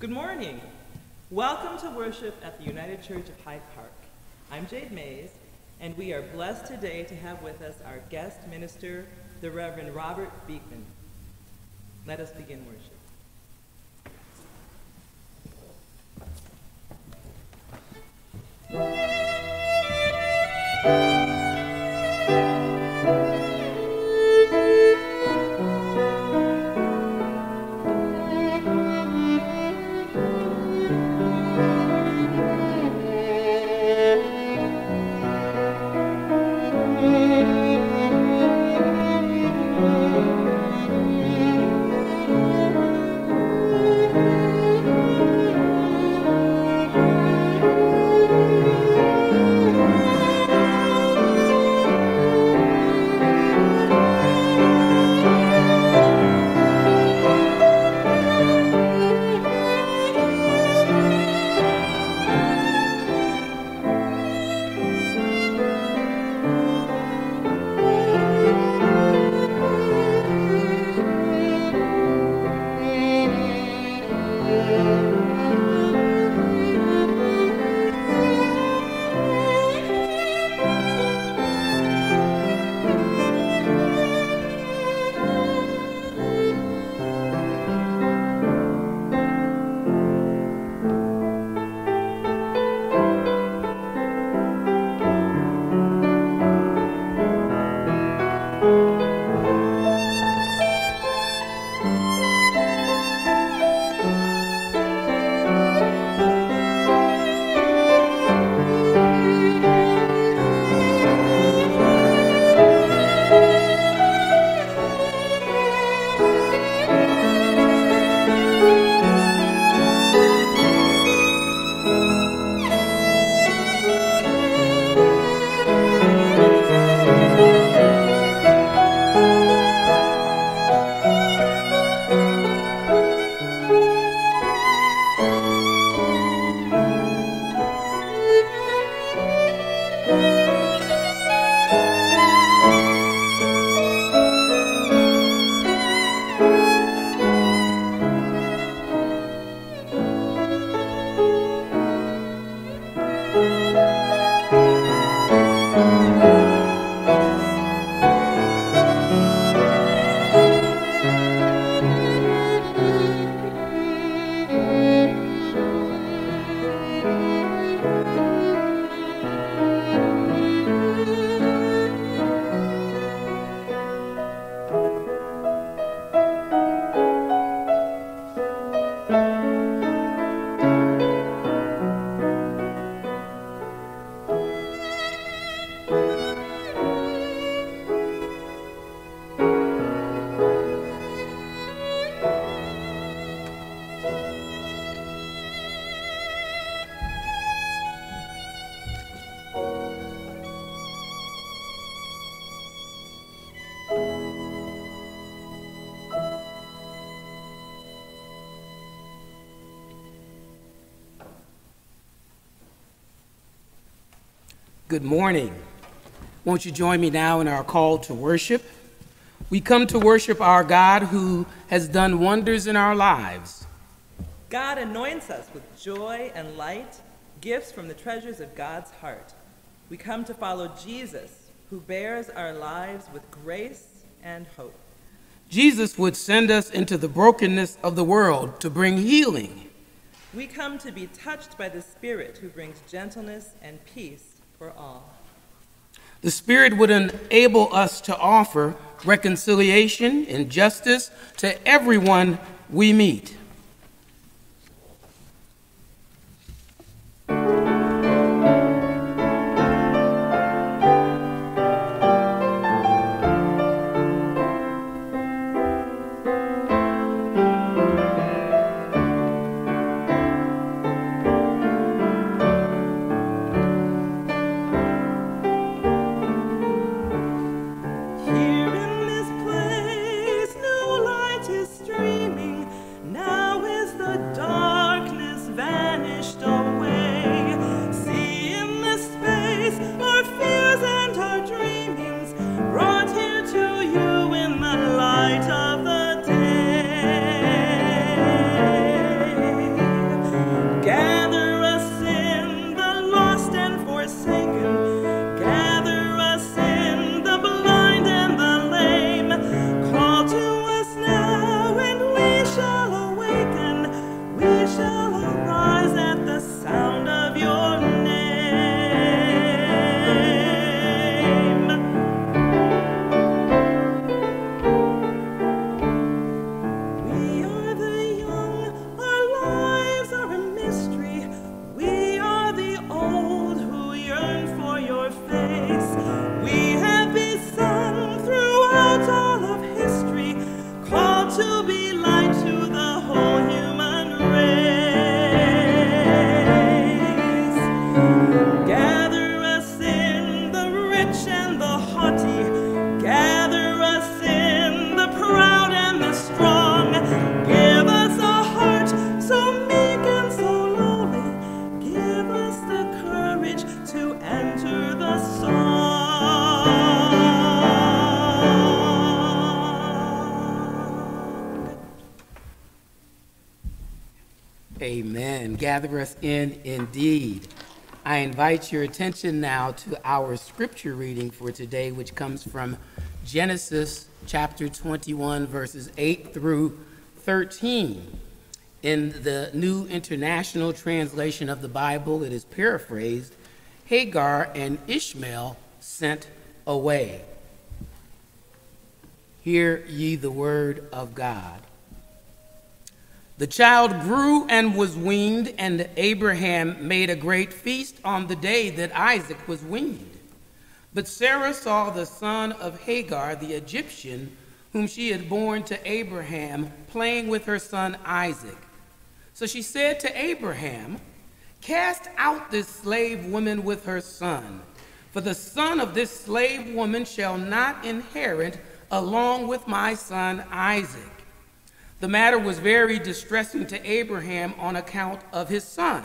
Good morning. Welcome to worship at the United Church of Hyde Park. I'm Jade Maze, and we are blessed today to have with us our guest minister, the Reverend Robert Biekman. Let us begin worship. Good morning. Won't you join me now in our call to worship? We come to worship our God who has done wonders in our lives. God anoints us with joy and light, gifts from the treasures of God's heart. We come to follow Jesus, who bears our lives with grace and hope. Jesus would send us into the brokenness of the world to bring healing. We come to be touched by the Spirit who brings gentleness and peace for all. The Spirit would enable us to offer reconciliation and justice to everyone we meet. In indeed. I invite your attention now to our scripture reading for today, which comes from Genesis chapter 21, verses 8 through 13. In the New International Translation of the Bible, it is paraphrased Hagar and Ishmael sent away. Hear ye the word of God. The child grew and was weaned, and Abraham made a great feast on the day that Isaac was weaned. But Sarah saw the son of Hagar, the Egyptian, whom she had borne to Abraham, playing with her son Isaac. So she said to Abraham, Cast out this slave woman with her son, for the son of this slave woman shall not inherit along with my son Isaac. The matter was very distressing to Abraham on account of his son.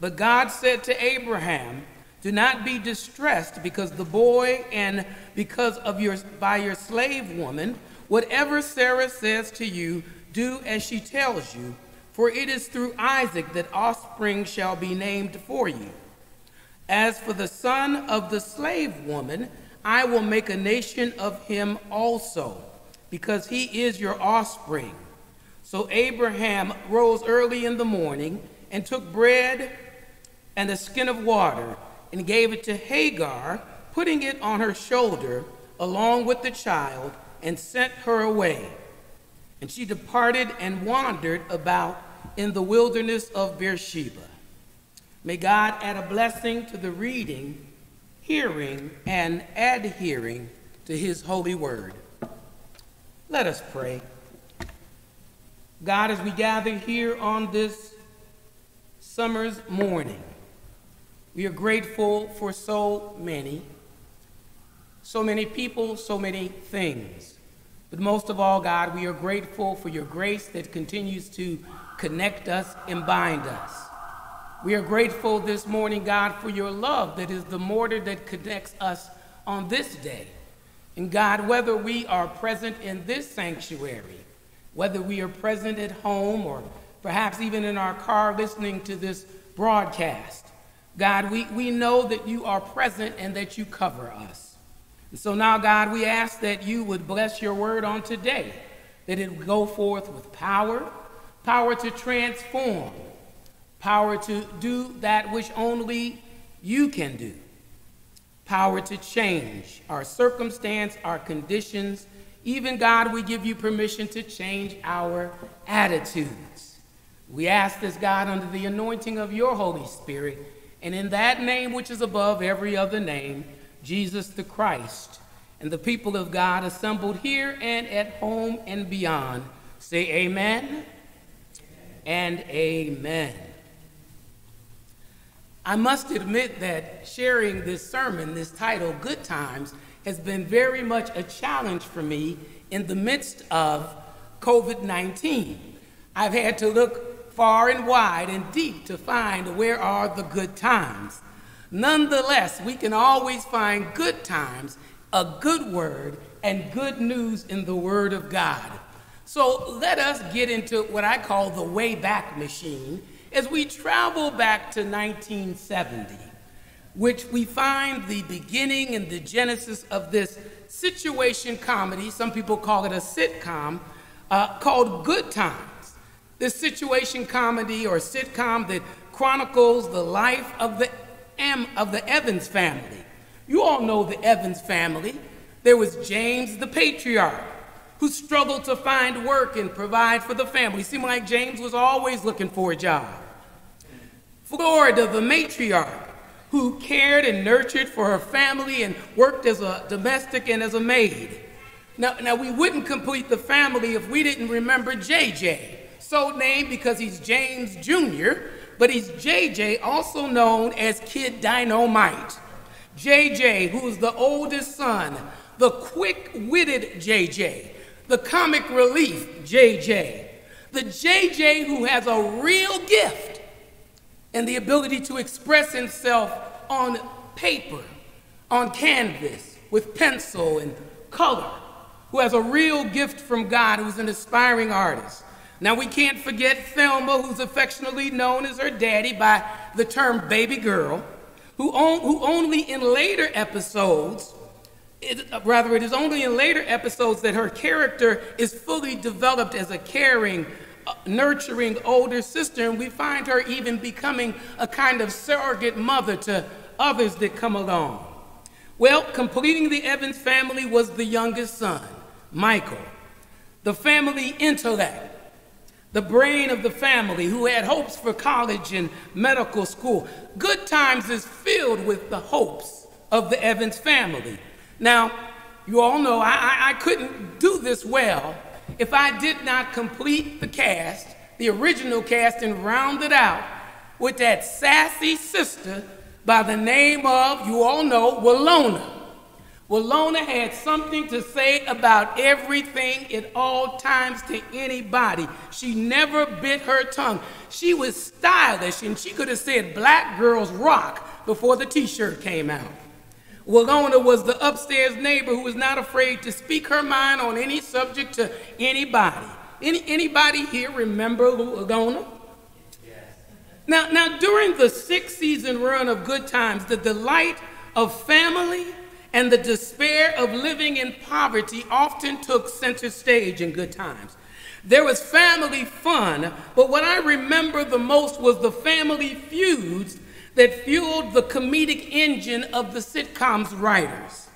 But God said to Abraham, Do not be distressed because the boy and because of your by your slave woman, whatever Sarah says to you, do as she tells you, for it is through Isaac that offspring shall be named for you. As for the son of the slave woman, I will make a nation of him also because he is your offspring. So Abraham rose early in the morning and took bread and a skin of water and gave it to Hagar, putting it on her shoulder along with the child, and sent her away. And she departed and wandered about in the wilderness of Beersheba. May God add a blessing to the reading, hearing, and adhering to his holy word. Let us pray. God, as we gather here on this summer's morning, we are grateful for so many, so many people, so many things. But most of all, God, we are grateful for your grace that continues to connect us and bind us. We are grateful this morning, God, for your love that is the mortar that connects us on this day. And God, whether we are present in this sanctuary, whether we are present at home or perhaps even in our car listening to this broadcast. God, we, we know that you are present and that you cover us. And so now, God, we ask that you would bless your word on today, that it would go forth with power, power to transform, power to do that which only you can do, power to change our circumstance, our conditions, even God, we give you permission to change our attitudes. We ask this, God, under the anointing of your Holy Spirit, and in that name which is above every other name, Jesus the Christ. And the people of God assembled here and at home and beyond say amen and amen. I must admit that sharing this sermon, this title, Good Times, has been very much a challenge for me in the midst of COVID 19. I've had to look far and wide and deep to find where are the good times. Nonetheless, we can always find good times, a good word, and good news in the Word of God. So let us get into what I call the Wayback Machine as we travel back to 1970 which we find the beginning and the genesis of this situation comedy, some people call it a sitcom, uh, called Good Times. This situation comedy or sitcom that chronicles the life of the, M, of the Evans family. You all know the Evans family. There was James the patriarch who struggled to find work and provide for the family. Seemed like James was always looking for a job. Florida, the matriarch, who cared and nurtured for her family and worked as a domestic and as a maid. Now, now we wouldn't complete the family if we didn't remember JJ, so named because he's James Jr., but he's JJ, also known as Kid Dynamite. JJ, who's the oldest son, the quick witted JJ, the comic relief JJ, the JJ who has a real gift and the ability to express himself on paper, on canvas, with pencil and color, who has a real gift from God, who's an aspiring artist. Now, we can't forget Thelma, who's affectionately known as her daddy by the term baby girl, who, on, who only in later episodes, it, rather, it is only in later episodes that her character is fully developed as a caring, uh, nurturing older sister, and we find her even becoming a kind of surrogate mother to others that come along. Well, completing the Evans family was the youngest son, Michael, the family intellect, the brain of the family who had hopes for college and medical school. Good Times is filled with the hopes of the Evans family. Now, you all know I, I, I couldn't do this well if I did not complete the cast, the original cast, and round it out with that sassy sister by the name of, you all know, Willona. Willona had something to say about everything at all times to anybody. She never bit her tongue. She was stylish and she could have said black girls rock before the t-shirt came out. Willona was the upstairs neighbor who was not afraid to speak her mind on any subject to anybody. Any, anybody here remember Willona? Yes. Now, now, during the six season run of Good Times, the delight of family and the despair of living in poverty often took center stage in good times. There was family fun, but what I remember the most was the family feuds that fueled the comedic engine of the sitcom's writers.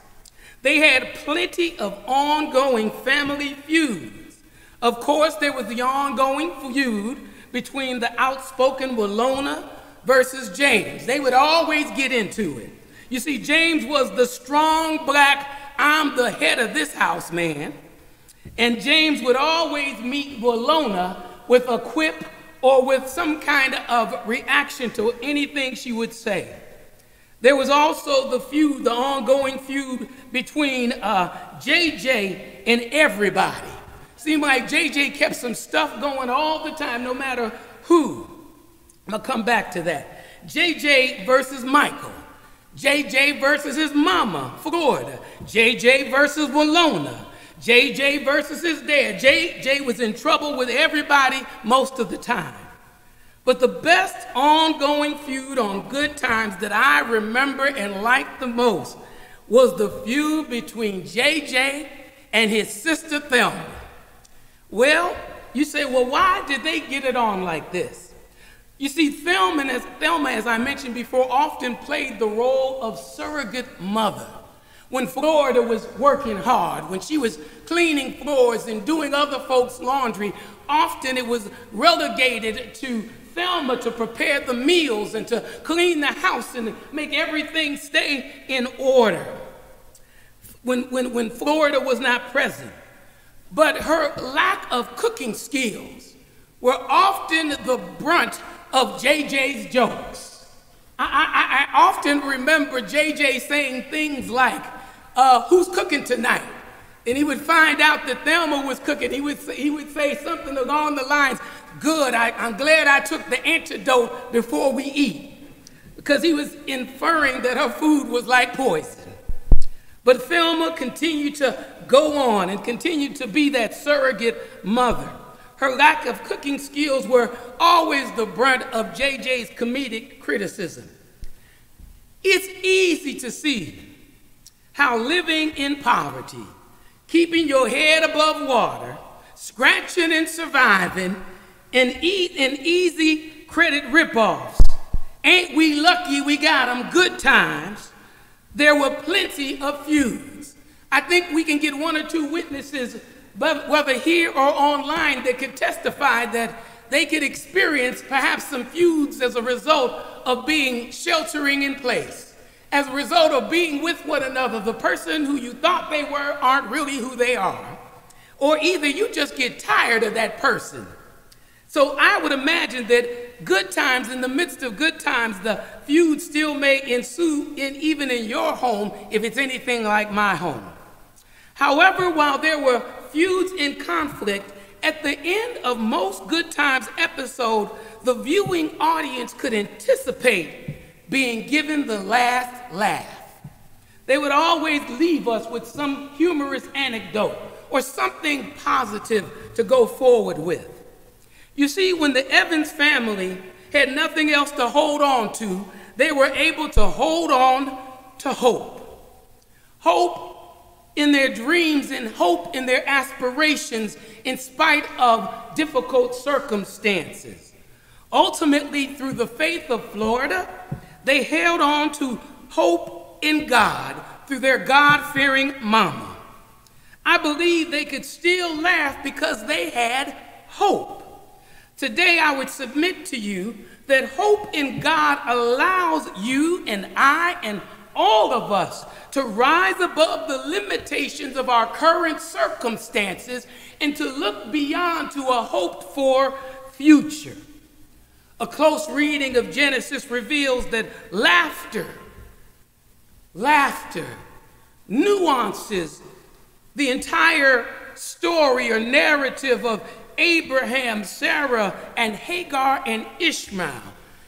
They had plenty of ongoing family feuds. Of course, there was the ongoing feud between the outspoken Willona versus James. They would always get into it. You see, James was the strong black, I'm the head of this house man. And James would always meet Willona with a quip or with some kind of reaction to anything she would say. There was also the feud, the ongoing feud between uh, JJ and everybody. Seemed like JJ kept some stuff going all the time, no matter who. I'm gonna come back to that. JJ versus Michael. JJ versus his mama, Florida. JJ versus Willona. JJ versus his dad. JJ was in trouble with everybody most of the time. But the best ongoing feud on good times that I remember and liked the most was the feud between JJ and his sister Thelma. Well, you say, well, why did they get it on like this? You see, Thelma as, Thelma, as I mentioned before, often played the role of surrogate mother. When Florida was working hard, when she was cleaning floors and doing other folks' laundry, often it was relegated to Thelma to prepare the meals and to clean the house and make everything stay in order when, when, when Florida was not present. But her lack of cooking skills were often the brunt of JJ's jokes. I, I, I often remember JJ saying things like, uh, Who's cooking tonight? And he would find out that Thelma was cooking. He would say, he would say something along the lines, Good, I, I'm glad I took the antidote before we eat. Because he was inferring that her food was like poison. But Thelma continued to go on and continued to be that surrogate mother. Her lack of cooking skills were always the brunt of JJ's comedic criticism. It's easy to see how living in poverty, keeping your head above water, scratching and surviving, and eat an easy credit ripoffs. Ain't we lucky we got them good times? There were plenty of feuds. I think we can get one or two witnesses whether here or online, that could testify that they could experience perhaps some feuds as a result of being sheltering in place. As a result of being with one another, the person who you thought they were aren't really who they are. Or either you just get tired of that person. So I would imagine that good times, in the midst of good times, the feud still may ensue in, even in your home if it's anything like my home. However, while there were feuds and conflict, at the end of most good times episode, the viewing audience could anticipate being given the last laugh. They would always leave us with some humorous anecdote or something positive to go forward with. You see, when the Evans family had nothing else to hold on to, they were able to hold on to hope. Hope in their dreams and hope in their aspirations in spite of difficult circumstances. Ultimately, through the faith of Florida, they held on to hope in God through their God fearing mama. I believe they could still laugh because they had hope. Today, I would submit to you that hope in God allows you and I and all of us to rise above the limitations of our current circumstances and to look beyond to a hoped for future. A close reading of Genesis reveals that laughter, laughter, nuances the entire story or narrative of Abraham, Sarah, and Hagar and Ishmael.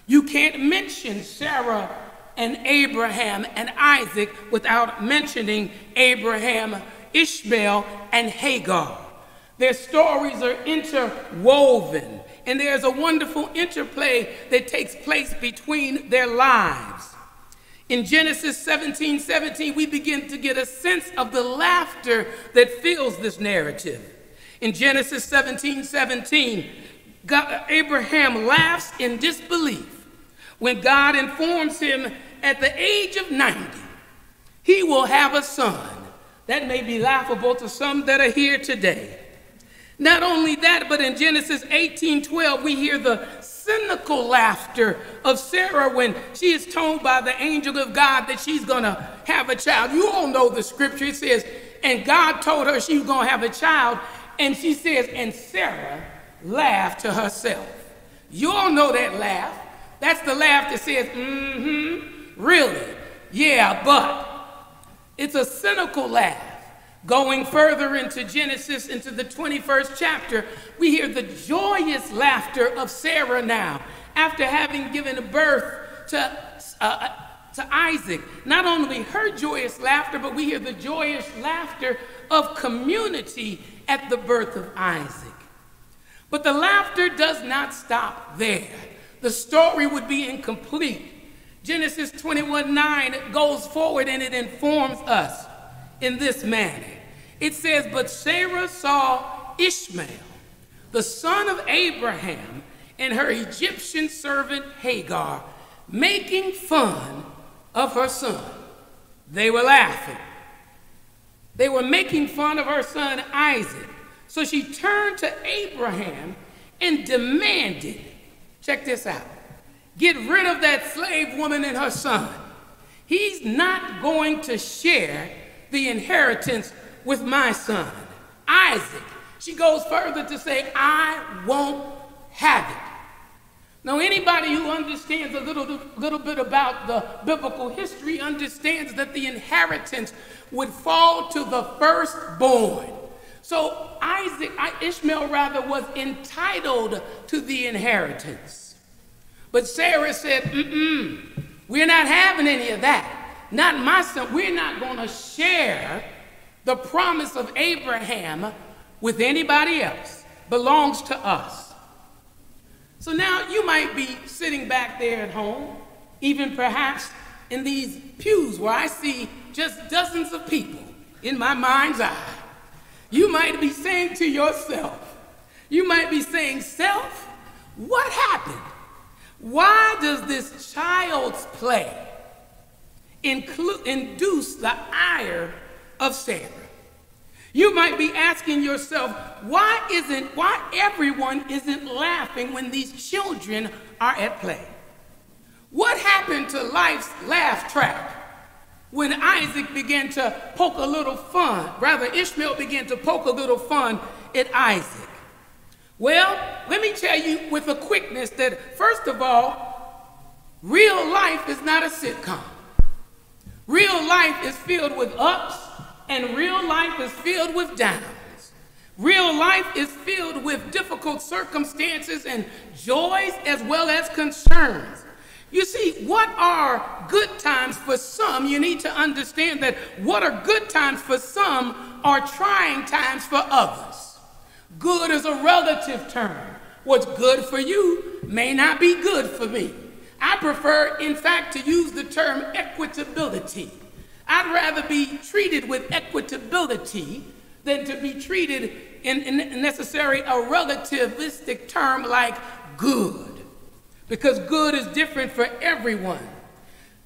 You can't mention Sarah and Abraham and Isaac without mentioning Abraham, Ishmael, and Hagar. Their stories are interwoven, and there's a wonderful interplay that takes place between their lives. In Genesis 17 17, we begin to get a sense of the laughter that fills this narrative. In Genesis 17 17, God, Abraham laughs in disbelief when God informs him at the age of 90, he will have a son. That may be laughable to some that are here today. Not only that, but in Genesis 18 12, we hear the cynical laughter of Sarah when she is told by the angel of God that she's going to have a child. You all know the scripture. It says, and God told her she was going to have a child. And she says, and Sarah laughed to herself. You all know that laugh. That's the laugh that says, mm hmm, really, yeah, but. It's a cynical laugh. Going further into Genesis, into the 21st chapter, we hear the joyous laughter of Sarah now, after having given birth to, uh, uh to Isaac. Not only her joyous laughter, but we hear the joyous laughter of community at the birth of Isaac. But the laughter does not stop there. The story would be incomplete. Genesis 21 9 goes forward and it informs us in this manner. It says, But Sarah saw Ishmael, the son of Abraham, and her Egyptian servant Hagar, making fun of her son. They were laughing. They were making fun of her son Isaac. So she turned to Abraham and demanded, check this out, get rid of that slave woman and her son. He's not going to share the inheritance with my son, Isaac. She goes further to say, I won't have it. Now, anybody who understands a little, little bit about the biblical history understands that the inheritance would fall to the firstborn. So Isaac, Ishmael rather, was entitled to the inheritance. But Sarah said, mm-mm, we're not having any of that. Not my son. We're not going to share the promise of Abraham with anybody else. Belongs to us. So now you might be sitting back there at home, even perhaps in these pews where I see just dozens of people in my mind's eye. You might be saying to yourself, you might be saying, Self, what happened? Why does this child's play inclu- induce the ire of Sarah? You might be asking yourself, why isn't, why everyone isn't laughing when these children are at play? What happened to life's laugh track when Isaac began to poke a little fun, rather, Ishmael began to poke a little fun at Isaac? Well, let me tell you with a quickness that, first of all, real life is not a sitcom. Real life is filled with ups, and real life is filled with downs. Real life is filled with difficult circumstances and joys as well as concerns. You see, what are good times for some? You need to understand that what are good times for some are trying times for others. Good is a relative term. What's good for you may not be good for me. I prefer, in fact, to use the term equitability. I'd rather be treated with equitability than to be treated in, in necessary a relativistic term like good. Because good is different for everyone.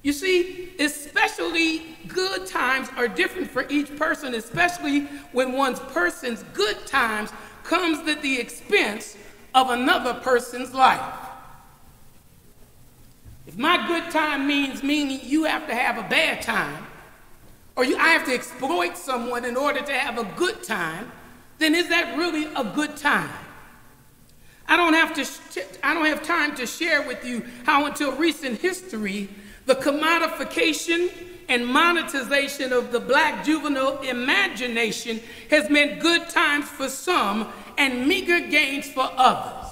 You see, especially good times are different for each person, especially when one's person's good times comes at the expense of another person's life. My good time means meaning you have to have a bad time, or you, I have to exploit someone in order to have a good time, then is that really a good time? I don't have to I don't have time to share with you how until recent history the commodification and monetization of the black juvenile imagination has meant good times for some and meager gains for others.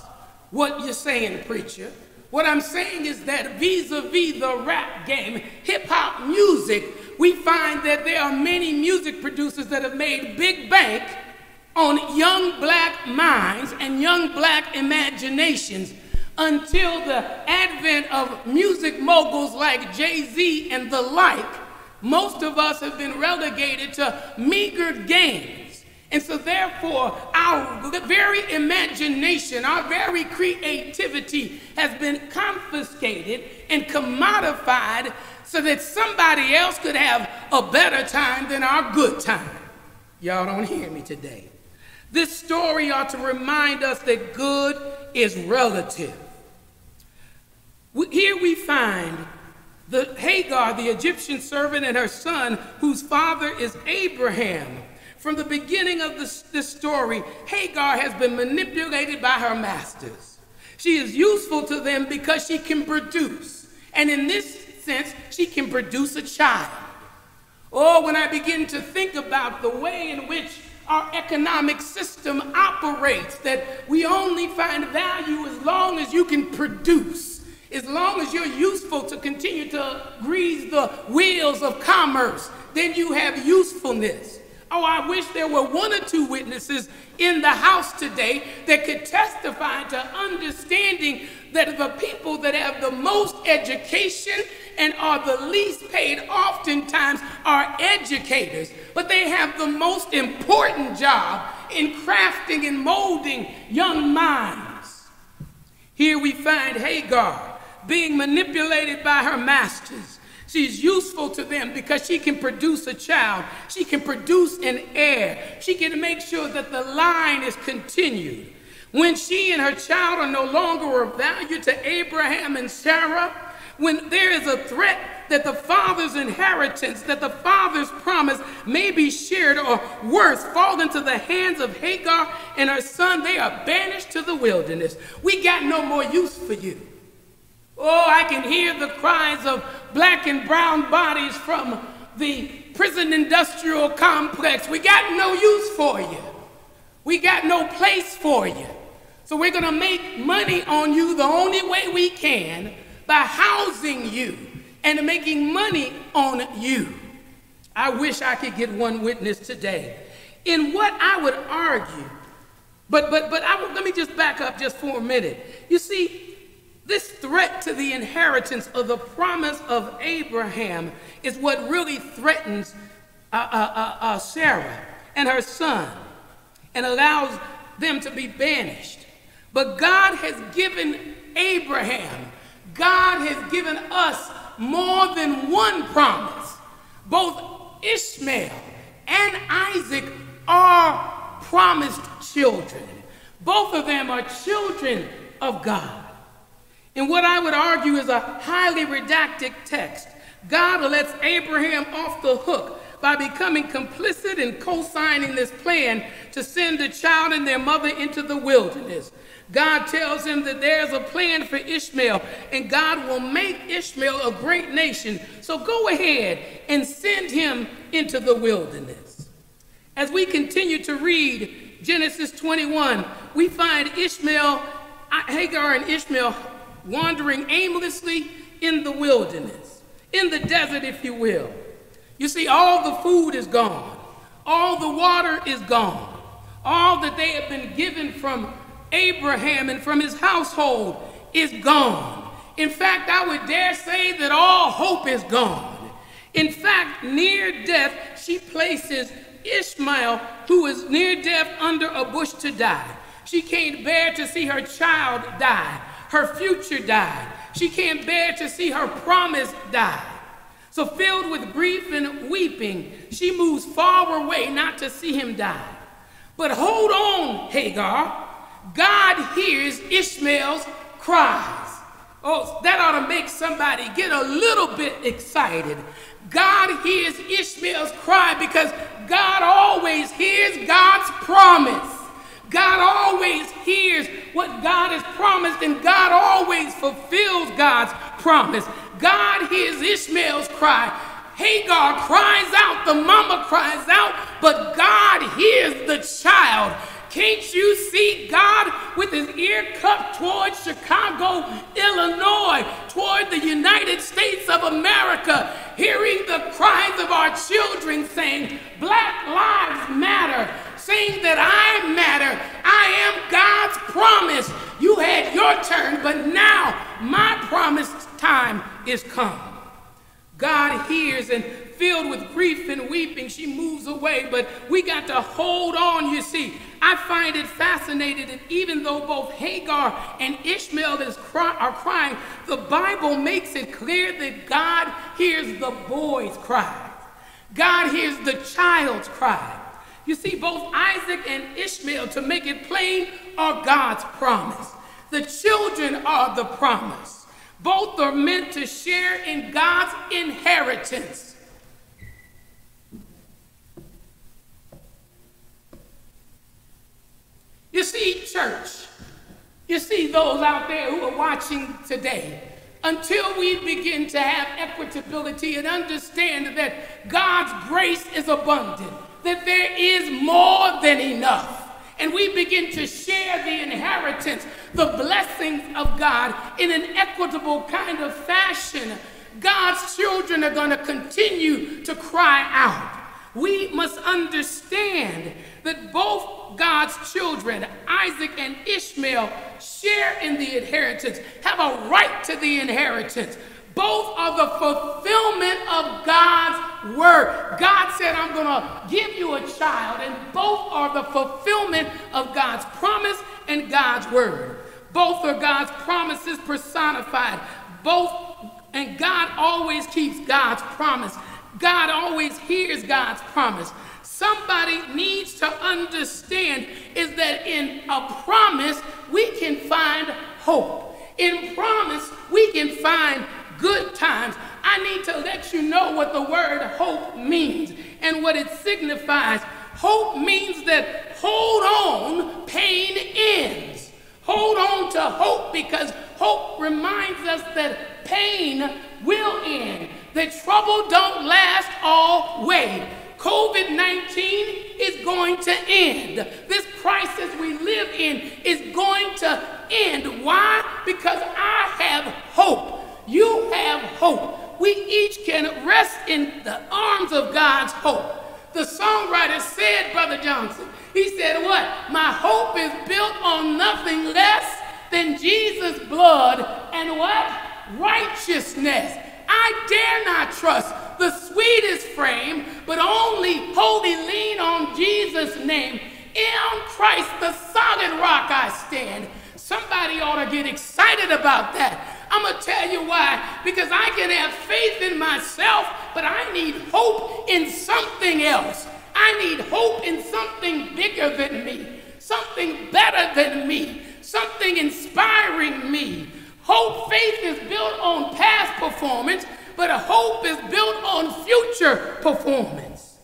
What you're saying, preacher? What I'm saying is that vis-a-vis the rap game, hip hop music, we find that there are many music producers that have made big bank on young black minds and young black imaginations until the advent of music moguls like Jay-Z and the like, most of us have been relegated to meager gains. And so therefore, our very imagination, our very creativity has been confiscated and commodified so that somebody else could have a better time than our good time. Y'all don't hear me today. This story ought to remind us that good is relative. Here we find the Hagar, the Egyptian servant, and her son, whose father is Abraham. From the beginning of this, this story, Hagar has been manipulated by her masters. She is useful to them because she can produce. And in this sense, she can produce a child. Oh, when I begin to think about the way in which our economic system operates, that we only find value as long as you can produce, as long as you're useful to continue to grease the wheels of commerce, then you have usefulness. Oh, I wish there were one or two witnesses in the house today that could testify to understanding that the people that have the most education and are the least paid oftentimes are educators, but they have the most important job in crafting and molding young minds. Here we find Hagar being manipulated by her masters. She's useful to them because she can produce a child. She can produce an heir. She can make sure that the line is continued. When she and her child are no longer of value to Abraham and Sarah, when there is a threat that the father's inheritance, that the father's promise may be shared, or worse, fall into the hands of Hagar and her son, they are banished to the wilderness. We got no more use for you. Oh, I can hear the cries of black and brown bodies from the prison industrial complex. We got no use for you. We got no place for you. So we're going to make money on you the only way we can by housing you and making money on you. I wish I could get one witness today. In what I would argue, but but but I, let me just back up just for a minute. You see, this threat to the inheritance of the promise of Abraham is what really threatens uh, uh, uh, uh Sarah and her son and allows them to be banished. But God has given Abraham God has given us more than one promise. Both Ishmael and Isaac are promised children. Both of them are children of God. And what I would argue is a highly redacted text God lets Abraham off the hook by becoming complicit in co signing this plan to send the child and their mother into the wilderness. God tells him that there's a plan for Ishmael, and God will make Ishmael a great nation. So go ahead and send him into the wilderness. As we continue to read Genesis 21, we find Ishmael, Hagar, and Ishmael wandering aimlessly in the wilderness, in the desert, if you will. You see, all the food is gone, all the water is gone, all that they have been given from Abraham and from his household is gone. In fact, I would dare say that all hope is gone. In fact, near death, she places Ishmael, who is near death, under a bush to die. She can't bear to see her child die, her future died. She can't bear to see her promise die. So, filled with grief and weeping, she moves far away not to see him die. But hold on, Hagar. God hears Ishmael's cries. Oh, that ought to make somebody get a little bit excited. God hears Ishmael's cry because God always hears God's promise. God always hears what God has promised, and God always fulfills God's promise. God hears Ishmael's cry. Hagar cries out, the mama cries out, but God hears the child. Can't you see God with his ear cupped towards Chicago, Illinois, toward the United States of America, hearing the cries of our children saying, Black Lives Matter, saying that I matter. I am God's promise. You had your turn, but now my promised time is come. God hears and filled with grief and weeping, she moves away. But we got to hold on, you see. I find it fascinating that even though both Hagar and Ishmael is cry, are crying, the Bible makes it clear that God hears the boy's cry. God hears the child's cry. You see, both Isaac and Ishmael, to make it plain, are God's promise. The children are the promise. Both are meant to share in God's inheritance. You see, church, you see those out there who are watching today, until we begin to have equitability and understand that God's grace is abundant, that there is more than enough, and we begin to share the inheritance, the blessings of God in an equitable kind of fashion, God's children are going to continue to cry out. We must understand that both God's children, Isaac and Ishmael, share in the inheritance, have a right to the inheritance. Both are the fulfillment of God's word. God said, I'm going to give you a child, and both are the fulfillment of God's promise and God's word. Both are God's promises personified. Both, and God always keeps God's promise. God always hears God's promise somebody needs to understand is that in a promise, we can find hope. In promise, we can find good times. I need to let you know what the word hope means and what it signifies. Hope means that hold on, pain ends. Hold on to hope because hope reminds us that pain will end, that trouble don't last always. COVID 19 is going to end. This crisis we live in is going to end. Why? Because I have have hope. We each can rest in the arms of God's hope. The songwriter said, Brother Johnson, he said, What? My hope is built on nothing less than Jesus' blood and what? Righteousness. I dare not trust the sweetest frame, but only wholly lean on Jesus' name. In Christ, the solid rock I stand. Somebody ought to get excited about that. I'm going to tell you why. Because I can have faith in myself, but I need hope in something else. I need hope in something bigger than me, something better than me, something inspiring me. Hope faith is built on past performance, but hope is built on future performance.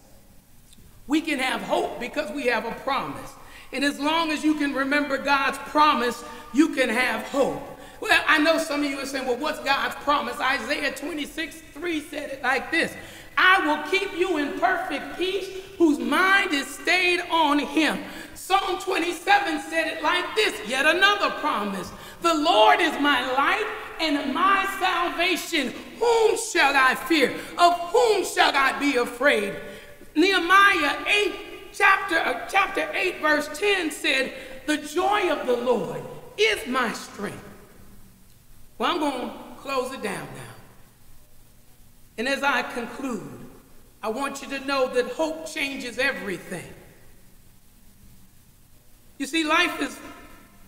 We can have hope because we have a promise. And as long as you can remember God's promise, you can have hope. Well, I know some of you are saying, well, what's God's promise? Isaiah 26, 3 said it like this I will keep you in perfect peace whose mind is stayed on him. Psalm 27 said it like this yet another promise. The Lord is my light and my salvation. Whom shall I fear? Of whom shall I be afraid? Nehemiah 8, chapter, uh, chapter 8, verse 10 said, The joy of the Lord is my strength. Well, I'm going to close it down now. And as I conclude, I want you to know that hope changes everything. You see, life is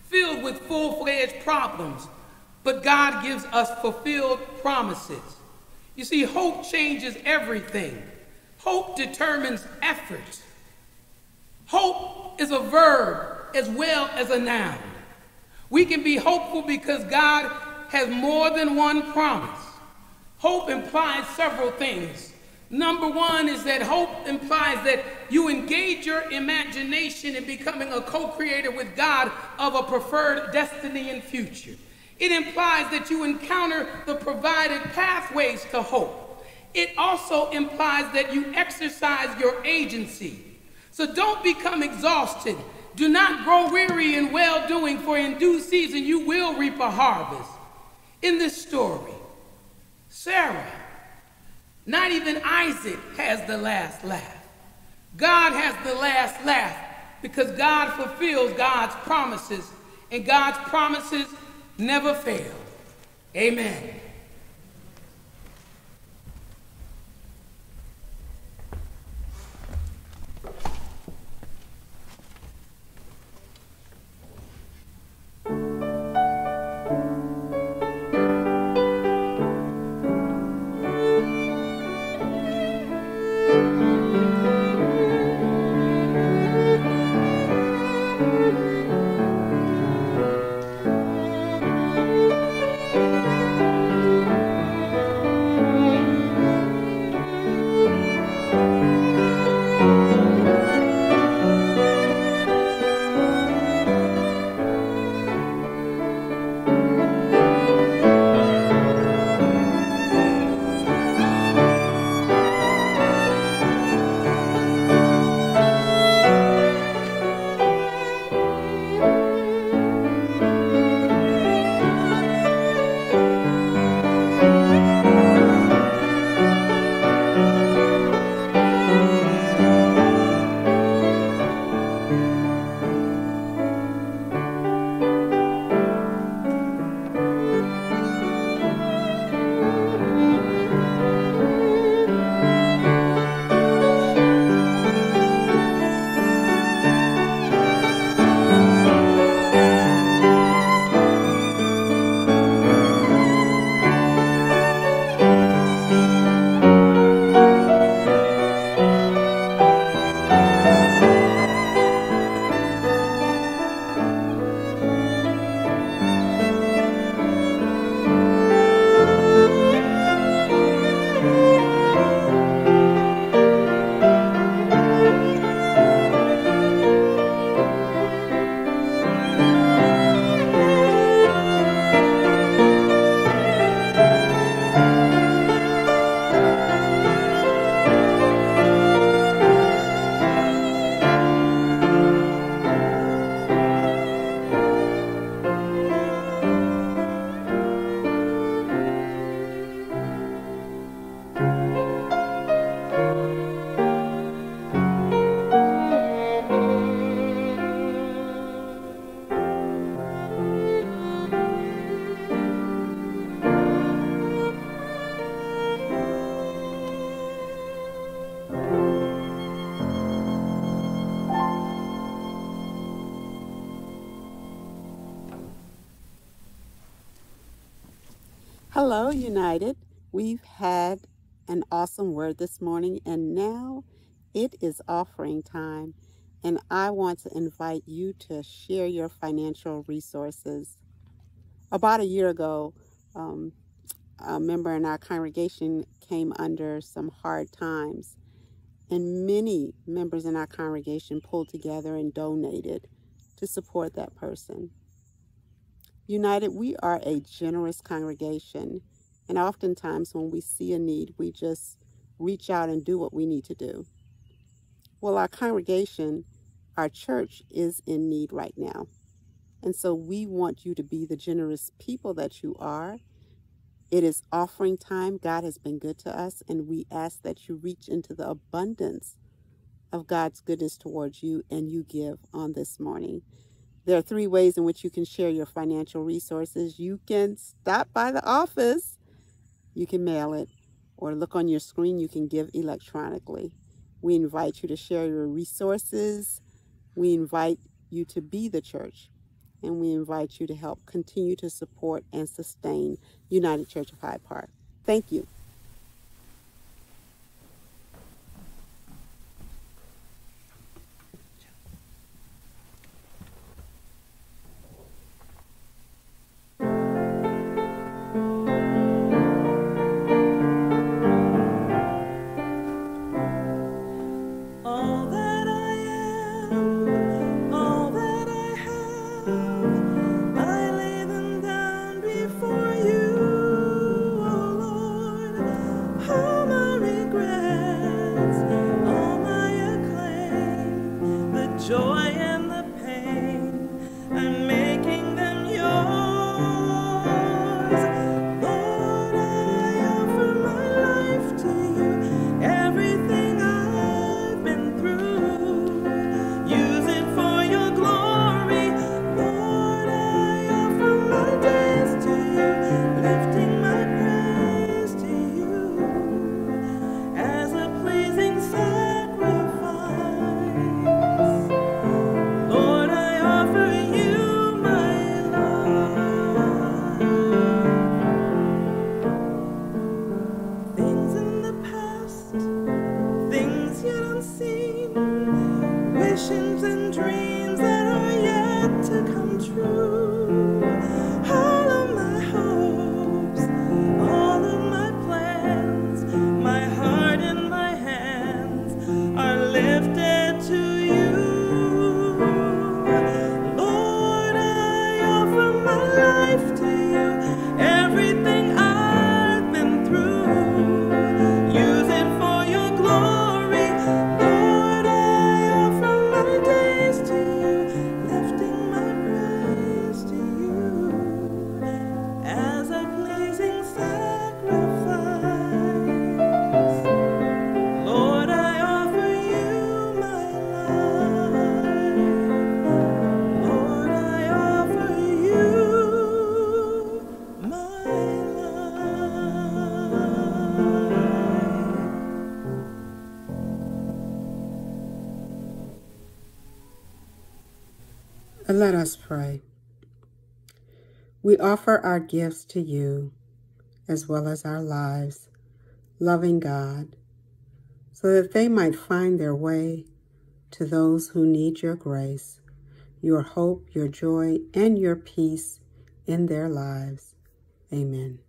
filled with full fledged problems, but God gives us fulfilled promises. You see, hope changes everything. Hope determines effort. Hope is a verb as well as a noun. We can be hopeful because God has more than one promise. Hope implies several things. Number one is that hope implies that you engage your imagination in becoming a co creator with God of a preferred destiny and future. It implies that you encounter the provided pathways to hope. It also implies that you exercise your agency. So don't become exhausted. Do not grow weary in well doing, for in due season you will reap a harvest in this story. Sarah, not even Isaac has the last laugh. God has the last laugh because God fulfills God's promises, and God's promises never fail. Amen. Hello, United. We've had an awesome word this morning, and now it is offering time. And I want to invite you to share your financial resources. About a year ago, um, a member in our congregation came under some hard times, and many members in our congregation pulled together and donated to support that person. United, we are a generous congregation, and oftentimes when we see a need, we just reach out and do what we need to do. Well, our congregation, our church is in need right now. And so we want you to be the generous people that you are. It is offering time. God has been good to us, and we ask that you reach into the abundance of God's goodness towards you and you give on this morning. There are three ways in which you can share your financial resources. You can stop by the office, you can mail it, or look on your screen, you can give electronically. We invite you to share your resources. We invite you to be the church. And we invite you to help continue to support and sustain United Church of Hyde Park. Thank you. Let us pray. We offer our gifts to you as well as our lives, loving God, so that they might find their way to those who need your grace, your hope, your joy, and your peace in their lives. Amen.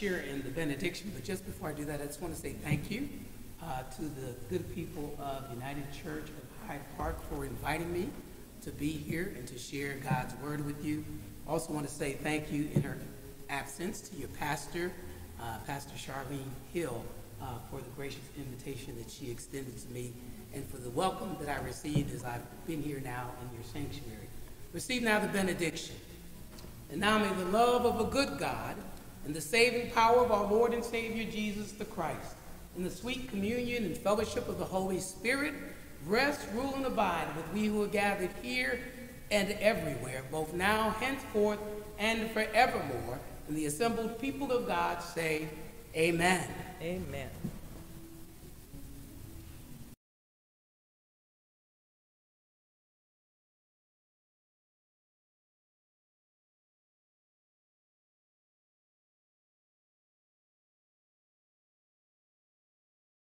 Share in the benediction, but just before I do that, I just want to say thank you uh, to the good people of United Church of Hyde Park for inviting me to be here and to share God's word with you. Also want to say thank you in her absence to your pastor, uh, Pastor Charlene Hill, uh, for the gracious invitation that she extended to me and for the welcome that I received as I've been here now in your sanctuary. Receive now the benediction. And now may the love of a good God and the saving power of our Lord and Savior Jesus the Christ, in the sweet communion and fellowship of the Holy Spirit rest, rule, and abide with we who are gathered here and everywhere, both now, henceforth, and forevermore. And the assembled people of God say, Amen. Amen.